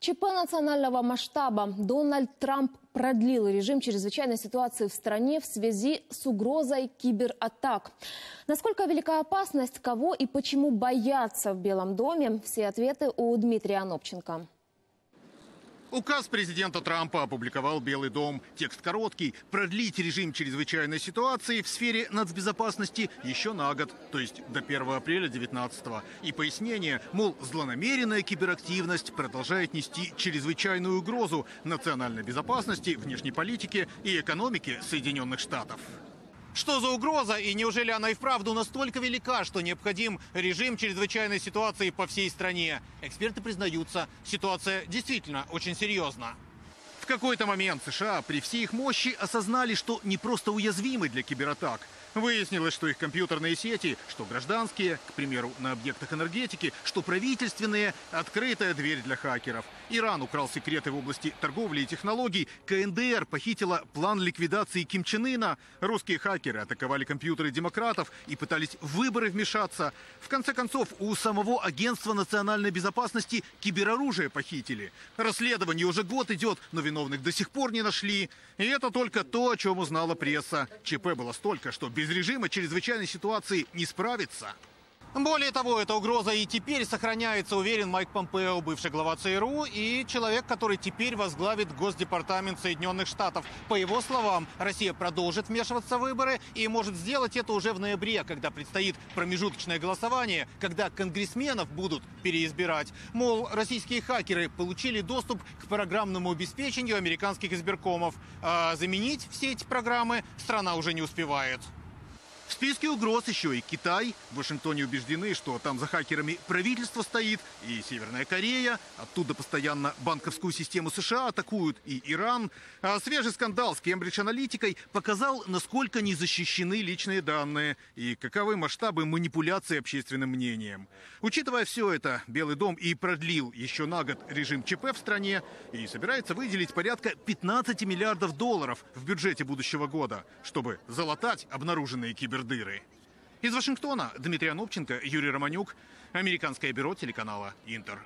ЧП национального масштаба. Дональд Трамп продлил режим чрезвычайной ситуации в стране в связи с угрозой кибератак. Насколько велика опасность, кого и почему боятся в Белом доме? Все ответы у Дмитрия Анопченко. Указ президента Трампа опубликовал Белый дом. Текст короткий. Продлить режим чрезвычайной ситуации в сфере нацбезопасности еще на год, то есть до 1 апреля 2019 И пояснение, мол, злонамеренная киберактивность продолжает нести чрезвычайную угрозу национальной безопасности, внешней политике и экономике Соединенных Штатов. Что за угроза и неужели она и вправду настолько велика, что необходим режим чрезвычайной ситуации по всей стране? Эксперты признаются, ситуация действительно очень серьезна. В какой-то момент США при всей их мощи осознали, что не просто уязвимы для кибератак – Выяснилось, что их компьютерные сети, что гражданские, к примеру, на объектах энергетики, что правительственные, открытая дверь для хакеров. Иран украл секреты в области торговли и технологий. КНДР похитила план ликвидации Ким Чен Ына. Русские хакеры атаковали компьютеры демократов и пытались в выборы вмешаться. В конце концов, у самого Агентства национальной безопасности кибероружие похитили. Расследование уже год идет, но виновных до сих пор не нашли. И это только то, о чем узнала пресса. ЧП было столько, что без режима чрезвычайной ситуации не справится. Более того, эта угроза и теперь сохраняется, уверен Майк Помпео, бывший глава ЦРУ и человек, который теперь возглавит Госдепартамент Соединенных Штатов. По его словам, Россия продолжит вмешиваться в выборы и может сделать это уже в ноябре, когда предстоит промежуточное голосование, когда конгрессменов будут переизбирать. Мол, российские хакеры получили доступ к программному обеспечению американских избиркомов. А заменить все эти программы страна уже не успевает. В списке угроз еще и Китай. В Вашингтоне убеждены, что там за хакерами правительство стоит, и Северная Корея. Оттуда постоянно банковскую систему США атакуют, и Иран. А свежий скандал с Кембридж Аналитикой показал, насколько не защищены личные данные и каковы масштабы манипуляции общественным мнением. Учитывая все это, Белый дом и продлил еще на год режим ЧП в стране и собирается выделить порядка 15 миллиардов долларов в бюджете будущего года, чтобы залатать обнаруженные кибер кибердыры. Из Вашингтона Дмитрий Анопченко, Юрий Романюк, Американское бюро телеканала «Интер».